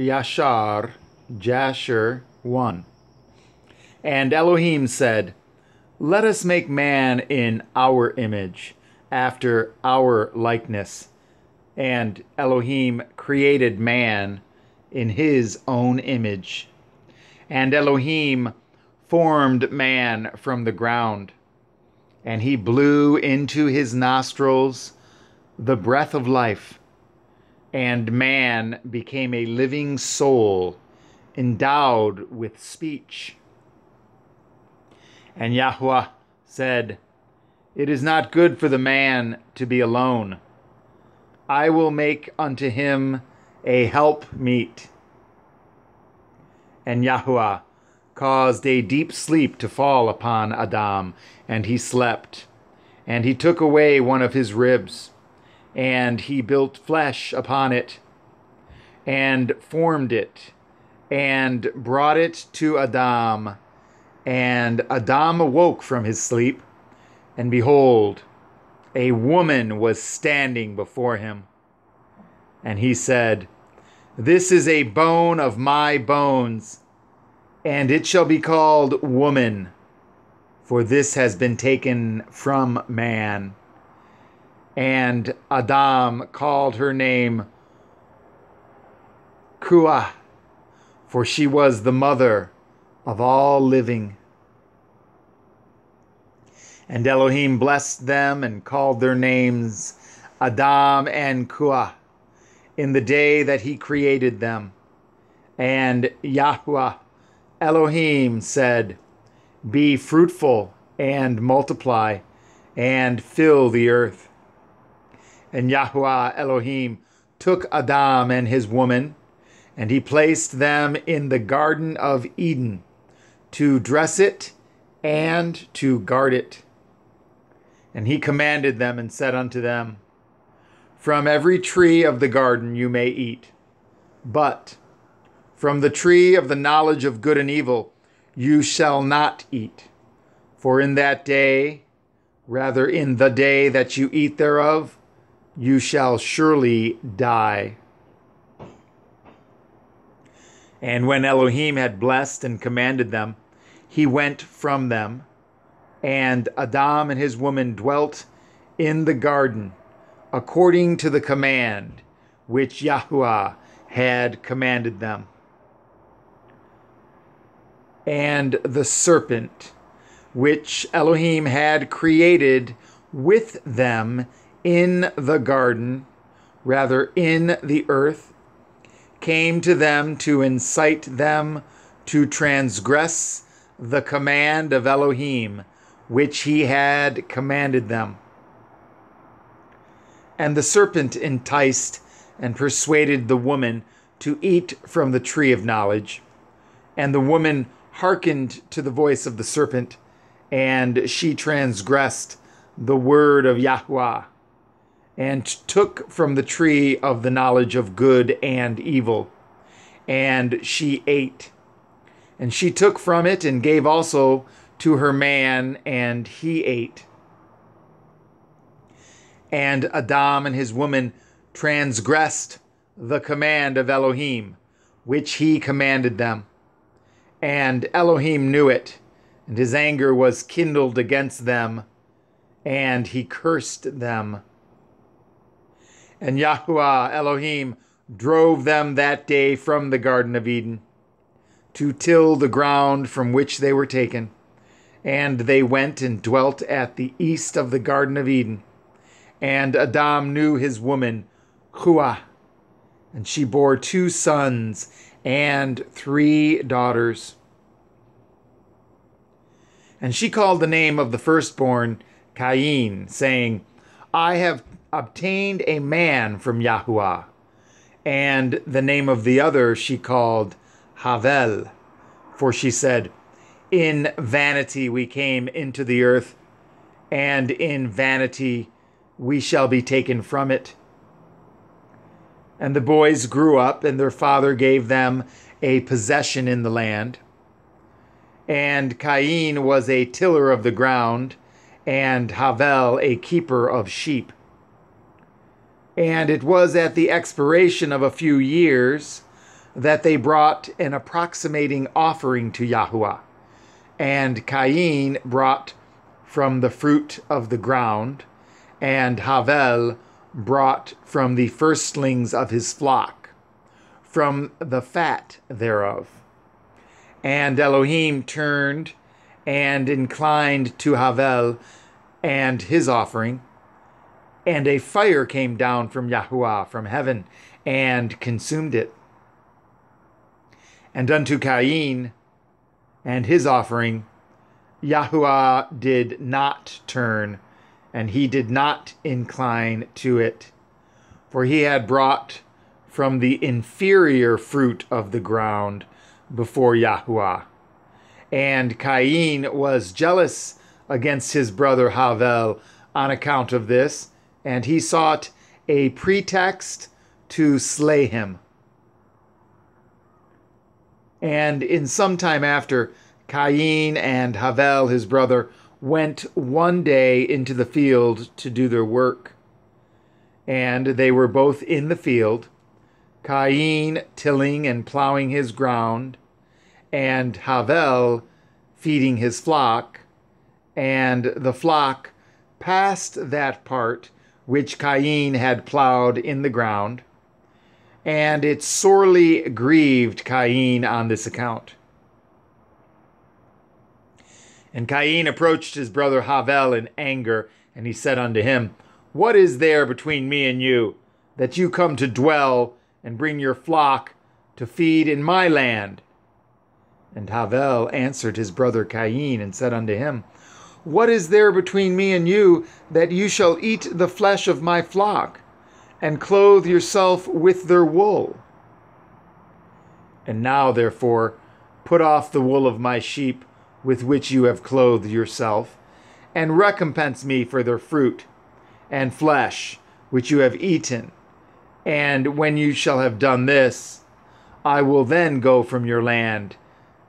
Yashar, Jasher 1. And Elohim said, Let us make man in our image, after our likeness. And Elohim created man in his own image. And Elohim formed man from the ground, and he blew into his nostrils the breath of life, and man became a living soul endowed with speech. And Yahweh said, It is not good for the man to be alone. I will make unto him a help meet. And Yahweh caused a deep sleep to fall upon Adam, and he slept. And he took away one of his ribs, and he built flesh upon it, and formed it, and brought it to Adam. And Adam awoke from his sleep, and behold, a woman was standing before him. And he said, This is a bone of my bones, and it shall be called woman, for this has been taken from man. And Adam called her name Kua, for she was the mother of all living. And Elohim blessed them and called their names Adam and Kua in the day that he created them. And Yahweh Elohim said, Be fruitful and multiply and fill the earth. And Yahweh Elohim took Adam and his woman, and he placed them in the Garden of Eden to dress it and to guard it. And he commanded them and said unto them, From every tree of the garden you may eat, but from the tree of the knowledge of good and evil you shall not eat. For in that day, rather in the day that you eat thereof, you shall surely die. And when Elohim had blessed and commanded them, he went from them and Adam and his woman dwelt in the garden according to the command which Yahuwah had commanded them. And the serpent which Elohim had created with them in the garden, rather in the earth, came to them to incite them to transgress the command of Elohim which he had commanded them. And the serpent enticed and persuaded the woman to eat from the tree of knowledge. And the woman hearkened to the voice of the serpent, and she transgressed the word of Yahweh, and took from the tree of the knowledge of good and evil, and she ate. And she took from it and gave also to her man, and he ate. And Adam and his woman transgressed the command of Elohim, which he commanded them. And Elohim knew it, and his anger was kindled against them, and he cursed them. And Yahuwah Elohim drove them that day from the Garden of Eden to till the ground from which they were taken. And they went and dwelt at the east of the Garden of Eden. And Adam knew his woman, Hua, and she bore two sons and three daughters. And she called the name of the firstborn Cain, saying, I have obtained a man from Yahuwah. And the name of the other she called Havel, for she said, in vanity we came into the earth, and in vanity we shall be taken from it. And the boys grew up, and their father gave them a possession in the land. And Cain was a tiller of the ground, and Havel a keeper of sheep. And it was at the expiration of a few years that they brought an approximating offering to Yahuwah. And Cain brought from the fruit of the ground, and Havel brought from the firstlings of his flock, from the fat thereof. And Elohim turned and inclined to Havel and his offering, and a fire came down from Yahuwah from heaven and consumed it. And unto Cain and his offering, Yahuwah did not turn, and he did not incline to it, for he had brought from the inferior fruit of the ground before Yahuwah. And Cain was jealous against his brother Havel on account of this, and he sought a pretext to slay him. And in some time after, Cain and Havel, his brother, went one day into the field to do their work. And they were both in the field, Cain tilling and plowing his ground, and Havel feeding his flock, and the flock passed that part which Cain had plowed in the ground, and it sorely grieved Cain on this account. And Cain approached his brother Havel in anger, and he said unto him, What is there between me and you, that you come to dwell and bring your flock to feed in my land? And Havel answered his brother Cain and said unto him, What is there between me and you, that you shall eat the flesh of my flock, and clothe yourself with their wool? And now, therefore, put off the wool of my sheep with which you have clothed yourself, and recompense me for their fruit and flesh which you have eaten. And when you shall have done this, I will then go from your land,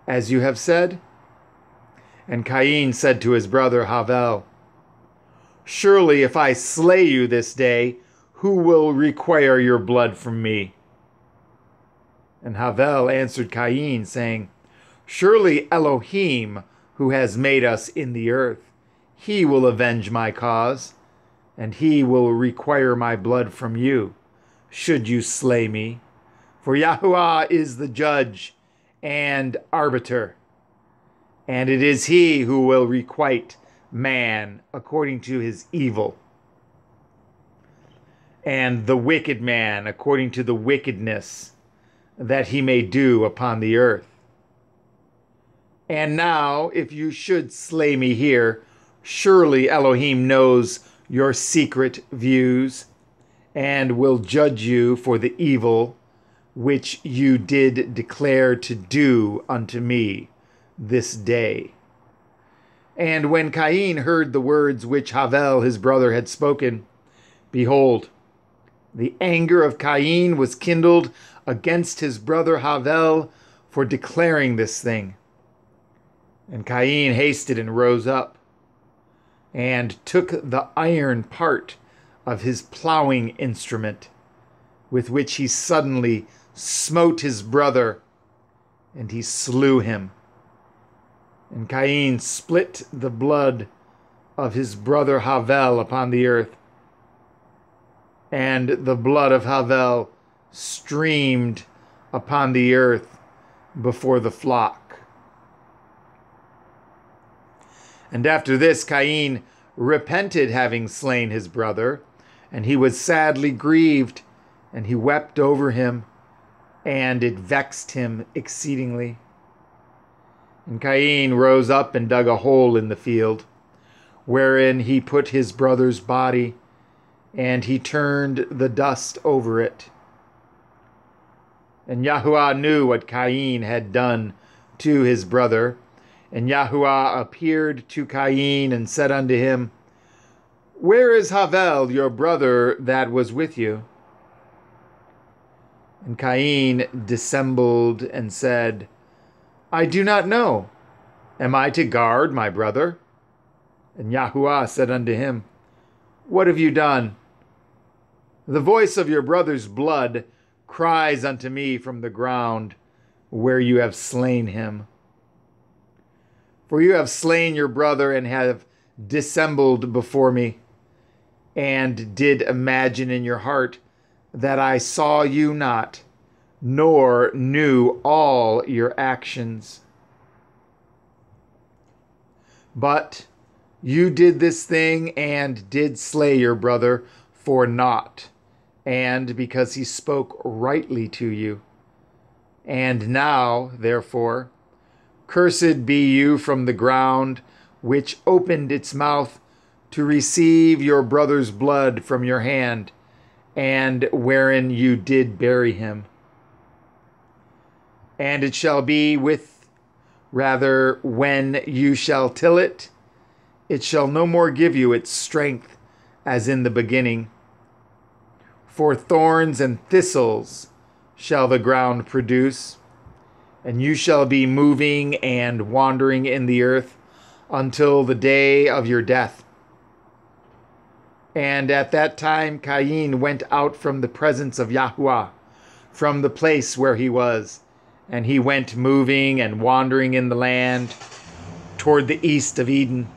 as you have said? And Cain said to his brother Havel, Surely if I slay you this day, who will require your blood from me? And Havel answered Cain, saying, Surely Elohim, who has made us in the earth, he will avenge my cause, and he will require my blood from you, should you slay me. For Yahuwah is the judge and arbiter, and it is he who will requite man according to his evil, and the wicked man according to the wickedness that he may do upon the earth. And now, if you should slay me here, surely Elohim knows your secret views and will judge you for the evil which you did declare to do unto me this day. And when Cain heard the words which Havel his brother had spoken, behold, the anger of Cain was kindled against his brother Havel for declaring this thing. And Cain hasted and rose up, and took the iron part of his plowing instrument, with which he suddenly smote his brother, and he slew him. And Cain split the blood of his brother Havel upon the earth, and the blood of Havel streamed upon the earth before the flock. And after this, Cain repented having slain his brother, and he was sadly grieved, and he wept over him, and it vexed him exceedingly. And Cain rose up and dug a hole in the field, wherein he put his brother's body, and he turned the dust over it. And Yahuwah knew what Cain had done to his brother, and Yahuwah appeared to Cain and said unto him, Where is Havel, your brother that was with you? And Cain dissembled and said, I do not know. Am I to guard my brother? And Yahuwah said unto him, What have you done? The voice of your brother's blood cries unto me from the ground where you have slain him. For you have slain your brother and have dissembled before me, and did imagine in your heart that I saw you not, nor knew all your actions. But you did this thing and did slay your brother for naught, and because he spoke rightly to you. And now, therefore, cursed be you from the ground, which opened its mouth to receive your brother's blood from your hand, and wherein you did bury him. And it shall be with, rather, when you shall till it, it shall no more give you its strength as in the beginning. For thorns and thistles shall the ground produce, and you shall be moving and wandering in the earth until the day of your death. And at that time Cain went out from the presence of Yahweh, from the place where he was, and he went moving and wandering in the land toward the east of Eden,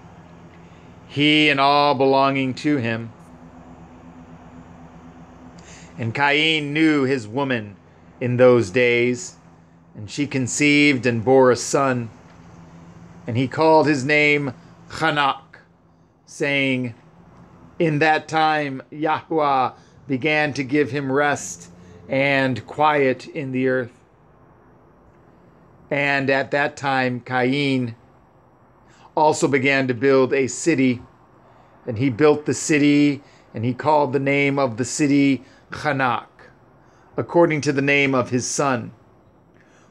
he and all belonging to him. And Cain knew his woman in those days, and she conceived and bore a son, and he called his name Chanok, saying, In that time Yahuwah began to give him rest and quiet in the earth. And at that time, Cain also began to build a city. And he built the city, and he called the name of the city Chanok, according to the name of his son.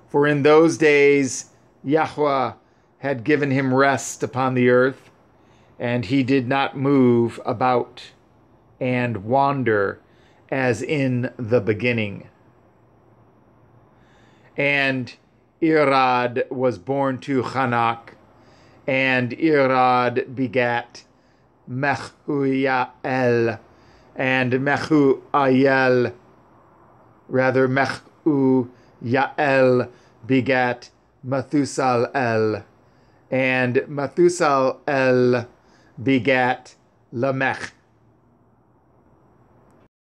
For in those days, Yahweh had given him rest upon the earth, and he did not move about and wander as in the beginning. And Irad was born to Chanok, and Irad begat Mehuyael, and Mehuayel, rather Mehuyael begat Methusal El, and Methusal El begat Lamech,